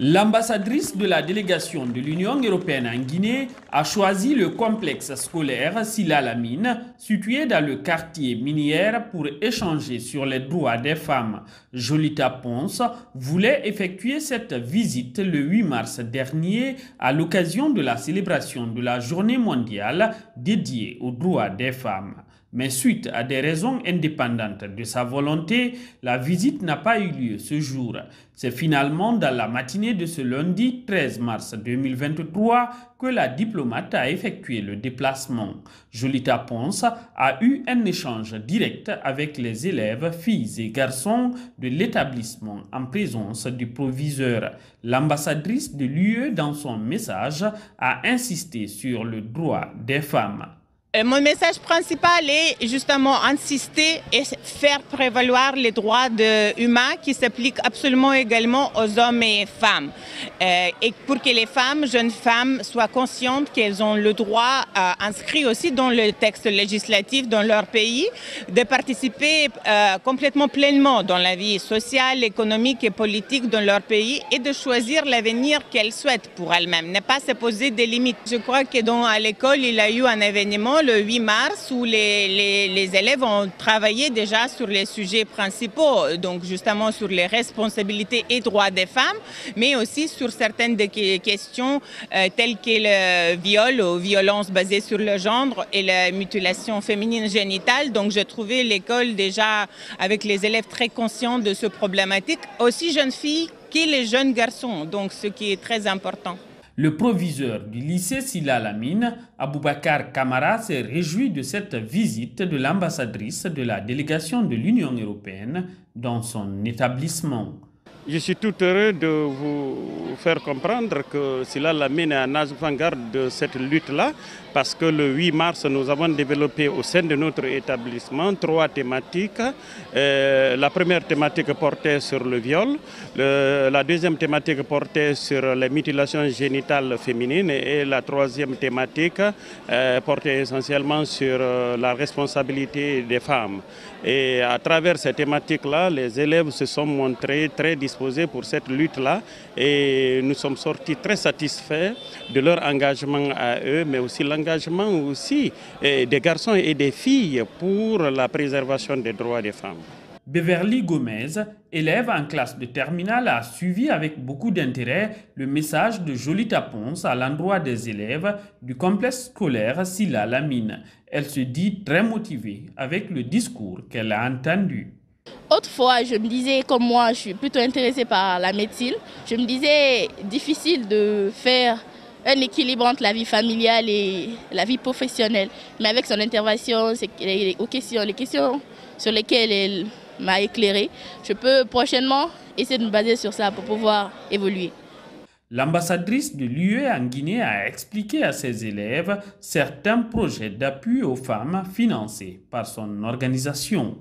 L'ambassadrice de la délégation de l'Union européenne en Guinée a choisi le complexe scolaire Silla Lamine, situé dans le quartier minière, pour échanger sur les droits des femmes. Jolita Ponce voulait effectuer cette visite le 8 mars dernier à l'occasion de la célébration de la journée mondiale dédiée aux droits des femmes. Mais suite à des raisons indépendantes de sa volonté, la visite n'a pas eu lieu ce jour. C'est finalement dans la matinée de ce lundi 13 mars 2023 que la diplomate a effectué le déplacement. Jolita Ponce a eu un échange direct avec les élèves, filles et garçons de l'établissement en présence du proviseur. L'ambassadrice de l'UE dans son message a insisté sur le droit des femmes. Euh, mon message principal est justement insister et faire prévaloir les droits humains qui s'appliquent absolument également aux hommes et femmes. Euh, et pour que les femmes, jeunes femmes, soient conscientes qu'elles ont le droit, euh, inscrit aussi dans le texte législatif dans leur pays, de participer complètement pleinement dans la vie sociale, économique et politique dans leur pays et de choisir l'avenir qu'elles souhaitent pour elles-mêmes, ne pas se poser des limites. Je crois que dans, à l'école, il y a eu un événement le 8 mars où les, élèves ont travaillé déjà sur les sujets principaux, donc justement sur les responsabilités et droits des femmes, mais aussi sur certaines des questions euh, telles que le viol ou violence basée sur le genre et la mutilation féminine génitale. Donc j'ai trouvé l'école déjà avec les élèves très conscients de ce problématique, aussi jeunes filles que les jeunes garçons, donc ce qui est très important. Le proviseur du lycée Silla Lamine, Aboubakar Kamara, s'est réjoui de cette visite de l'ambassadrice de la délégation de l'Union européenne dans son établissement. Je suis tout heureux de vous faire comprendre que Silla Lamine est en avant-garde de cette lutte-là parce que le 8 mars, nous avons développé au sein de notre établissement trois thématiques. Euh, la première thématique portait sur le viol, la deuxième thématique portait sur les mutilations génitales féminines et la troisième thématique euh, portait essentiellement sur euh, la responsabilité des femmes. Et à travers ces thématiques-là, les élèves se sont montrés très pour cette lutte-là et nous sommes sortis très satisfaits de leur engagement à eux, mais aussi engagement aussi eh, des garçons et des filles pour la préservation des droits des femmes. Beverly Gomez, élève en classe de terminale, a suivi avec beaucoup d'intérêt le message de Jolita Ponce à l'endroit des élèves du complexe scolaire Silla Lamine. Elle se dit très motivée avec le discours qu'elle a entendu. Autrefois, je me disais, comme moi, je suis plutôt intéressée par la médecine, je me disais difficile de faire un équilibre entre la vie familiale et la vie professionnelle. Mais avec son intervention, les questions, les questions sur lesquelles elle m'a éclairé, je peux prochainement essayer de me baser sur ça pour pouvoir évoluer. L'ambassadrice de l'UE en Guinée a expliqué à ses élèves certains projets d'appui aux femmes financés par son organisation.